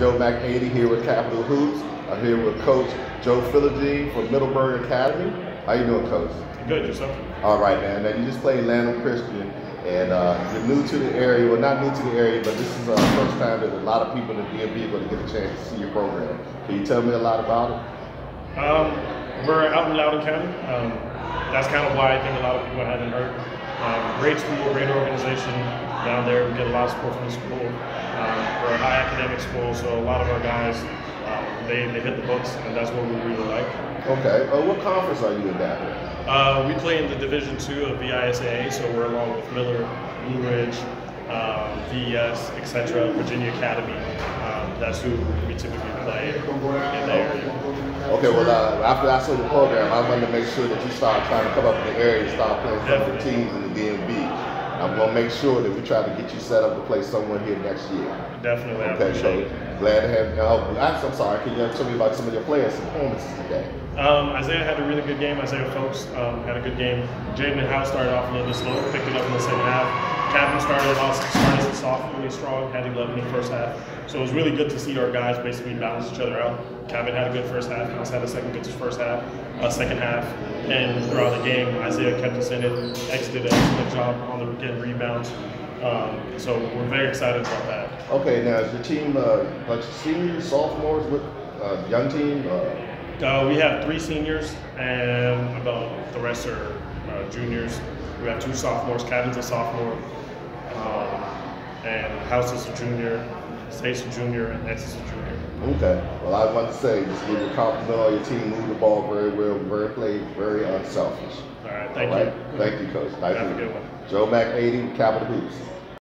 Joe McAdie here with Capitol Hoops. I'm here with Coach Joe Philogene from Middleburg Academy. How you doing, Coach? Good, yourself? All right, man. Now you just played Lanham Christian, and uh, you're new to the area. Well, not new to the area, but this is the uh, first time that a lot of people in the DMV are going to get a chance to see your program. Can you tell me a lot about it? Um, we're out in Loudoun County. Um, that's kind of why I think a lot of people haven't heard. Um, great school, great organization down there. We get a lot of support from the school. Um, we're a high academic school, so a lot of our guys um, they, they hit the books, and that's what we really like. Okay. Uh, what conference are you in that? Uh, we play in the Division Two of VISAA, so we're along with Miller, Blue Ridge, um, VES, etc., Virginia Academy. Um, that's who we typically play in the area. Okay, well, uh, after I saw the program, I wanted to make sure that you start trying to come up in the area and start playing some of the teams in the DMV. I'm gonna make sure that we try to get you set up to play someone here next year. Definitely. Okay, so glad to have. Oh, I'm sorry. Can you tell me about some of your players' performances today? Um, Isaiah had a really good game. Isaiah Phelps um, had a good game. Jaden House started off a little bit slow, picked it up in the second half. Kevin started off started a sophomore really strong, had 11 in the first half. So it was really good to see our guys basically balance each other out. Kevin had a good first half. House had a second good first half, uh, second half, and throughout the game, Isaiah kept us in it. X did an excellent job on the getting rebounds. Um, so we're very excited about that. Okay, now is your team uh, like seniors, sophomores, with uh, young team? Uh, uh, we have three seniors, and about the rest are uh, juniors. We have two sophomores. Kevin's a sophomore, um, and House is a junior. State's a junior, and X is a junior. Okay. Well, I want to say, just give you a compliment on your team. Move the ball very well, very played, very unselfish. All right. Thank All right? you. Thank you, Coach. Nice Have a good you. one. Joe Mac 80, Capitol Hoops.